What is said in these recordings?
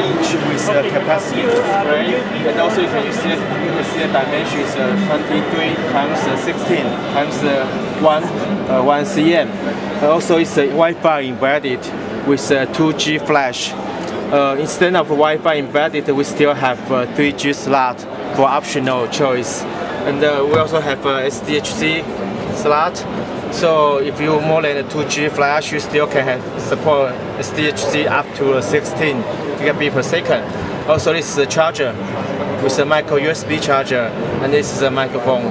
with uh, capacitive display, and also you can see you can see the dimensions uh, 23 times uh, 16 times uh, 1 uh, 1 cm. And also it's a Wi-Fi embedded with uh, 2G flash. Uh, instead of Wi-Fi embedded, we still have uh, 3G slot for optional choice, and uh, we also have SDHC slot. So if you more than a 2G flash, you still can support SDHC up to uh, 16 gigabit per second. Also, this is a charger with a micro USB charger, and this is a microphone.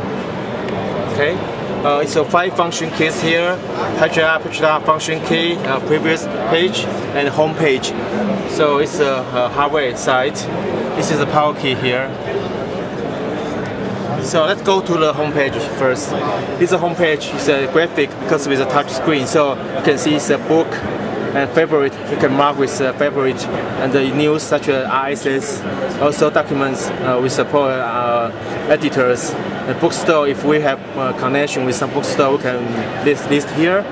Okay. Uh, it's a five function keys here, page down function key, uh, previous page, and home page. So it's a, a hardware side. This is a power key here. So let's go to the home page first. This is a home page. It's a graphic because with a touch screen. So you can see it's a book and favorite. You can mark with a favorite and the news such as ISIS, Also documents uh, we support uh, editors. The bookstore, if we have uh, connection with some bookstore, we can list, list here.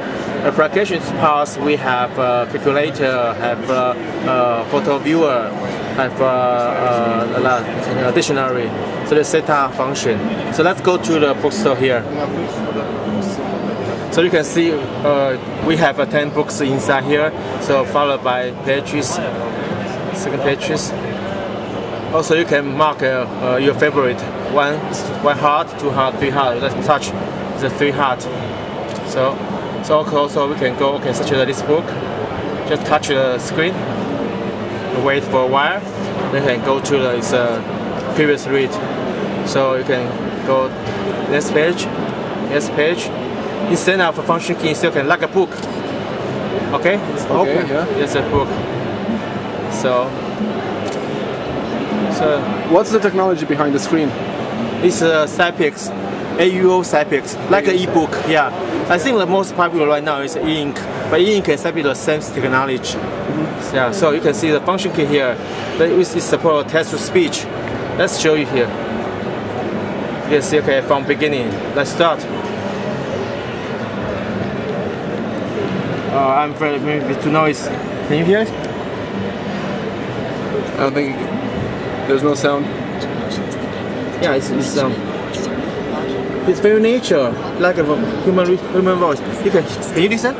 Applications parts, we have uh, calculator, have uh, uh, photo viewer, have uh, uh, a dictionary. So the setup function. So let's go to the bookstore here. So you can see uh, we have uh, 10 books inside here. So followed by pages, second pages. Also you can mark uh, uh, your favorite. One, one heart, two heart, three heart. Let's touch the three heart. So, so also we can go, okay, as this book. Just touch the screen. Wait for a while. Then can go to the uh, previous read. So you can go next page, next page. Instead of a function key, you still can like a book. Okay, it's Okay, open. yeah. It's a book. So, so What's the technology behind the screen? it's uh, a SiPix, AUO SiPix, like an ebook. Yeah, I think the most popular right now is e-ink, but e-ink and SiPix the same technology. Mm-hmm. Yeah, so you can see the function key here. That is is support text to speech. Let's show you here. You can see okay from beginning. Let's start. Uh, I'm very maybe too noise. Can you hear? it? I don't think there's no sound. Yeah, it's, it's um, it's very nature, like a human human voice. You can can you listen?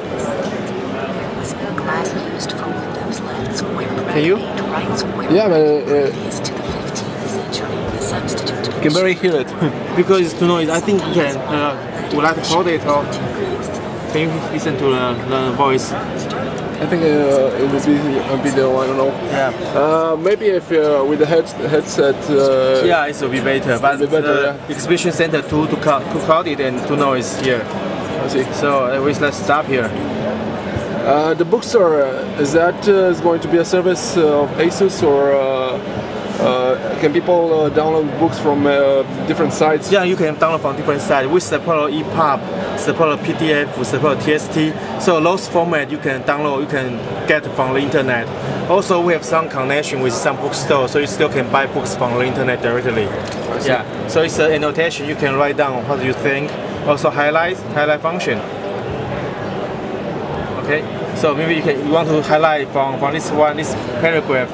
glass used for windows left square Can you? right square Yeah, but uh, previous to the 15th century. The substitute can barely hear it. Because it's too noisy. I think you can. Uh, like to hold it or can you listen to the, the voice? I think uh, it would be a video. I don't know. Yeah. Uh, maybe if uh, with the head, headset. Uh, Yeah, it will be better. But Be better, the yeah. exhibition center too too, crowd- too crowded and too noise here. I see. So uh, we let's stop here. Uh, the bookstore uh, is that uh, is going to be a service of ASUS or uh, uh, can people uh, download books from uh, different sites? Yeah, you can download from different sites. We support EPUB, support PDF, support TST. So those format you can download, you can get from the internet. Also, we have some connection with some bookstore, so you still can buy books from the internet directly. Yeah. So it's an annotation. You can write down what you think. Also highlight, highlight function. Okay. So maybe you can you want to highlight from, from this one, this paragraph.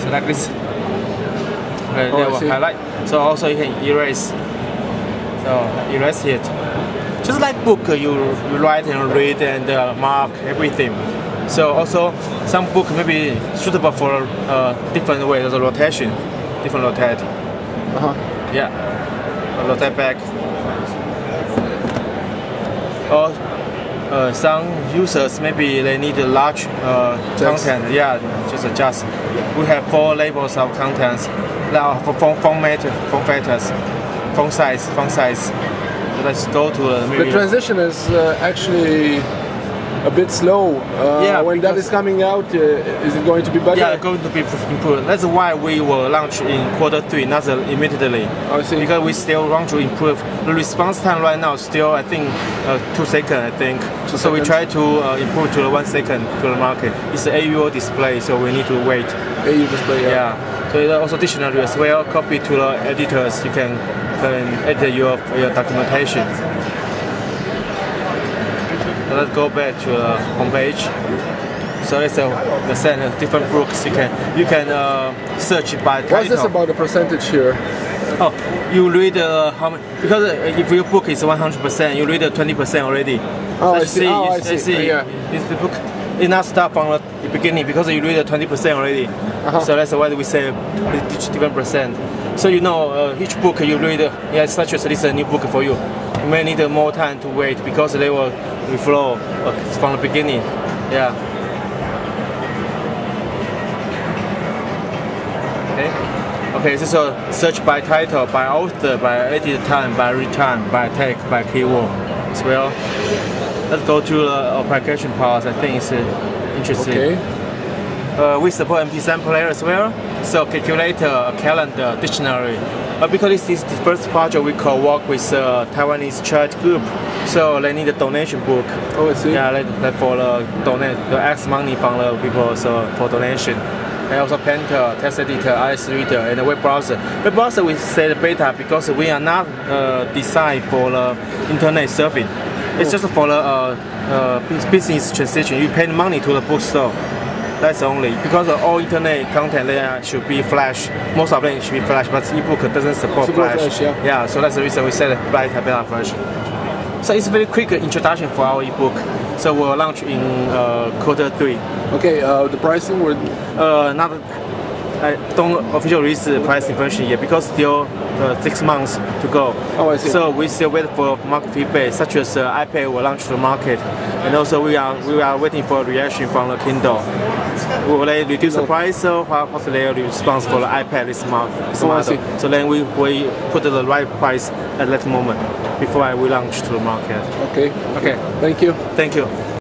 So like this. Okay, Oh, that will highlight. So also you can erase. So erase it. Just like book, uh, you, you write and read and uh, mark everything. So also some book may be suitable for uh, different ways of rotation, different rotate. Uh-huh. Yeah, Uh, rotate back. Or uh, some users maybe they need a large uh, content. Yeah, just adjust. We have four labels of contents. Now for font format, font factors, font size, font size. Let's go to the The transition is uh, actually a bit slow. Uh, Yeah, when that is coming out, uh, is it going to be better? Yeah, going to be improved. That's why we will launch in quarter three, not immediately. I see. Because we still want to improve. The response time right now is still, I think, uh, two seconds, I think. Two so we try to uh, improve to one second to the market. It's an AUO display, so we need to wait. AU display. Yeah. Yeah. So there's also dictionary as well. Copy to the editors. You can can edit your your documentation. So let's go back to the homepage. So it's a percent of different books. You can you can uh, search by title. What's this about the percentage here? Oh, you read uh, how many? Because uh, if your book is 100%, you read 20% already. Oh, I you see. Oh, I you see. Yeah. The not start from the beginning because you read 20% already. Uh-huh. So that's why we say different percent. So you know uh, each book you read, uh, yeah, such as this is a new book for you. You may need more time to wait because they will reflow uh, from the beginning. Yeah. Okay. Okay, this is a search by title, by author, by edit time, by return, by tag, by keyword as well. Let's go to the application part. I think it's uh, interesting. Okay. Uh, we support MP3 player as well. So calculator, calendar, dictionary. Uh, because this is the first project we co-work with uh, Taiwanese church group. So they need a donation book. Oh, I see. Yeah, like, for the donate the X money from the people so for donation. And also Painter, text editor, IS reader, and the web browser. Web browser we say the beta because we are not uh, designed for the internet surfing. It's just for the uh, uh, business transaction. You pay money to the bookstore. That's only because of all internet content there should be flash. Most of them should be flash, but ebook doesn't support flash. Flash, yeah. yeah, so that's the reason we said beta beta version. So it's a very quick introduction for our ebook. So we'll launch in uh, quarter three. Okay. Uh, the pricing would. Uh, not, I don't officially release the price information yet because still uh, six months to go. Oh, I see. So we still wait for market feedback, such as uh, iPad will launch to the market, and also we are we are waiting for reaction from the Kindle. Will they reduce the price? So how their response for the iPad this month? This Oh, I see. So then we, we put the right price at that moment before we launch to the market. Okay. Okay, Thank you. thank you.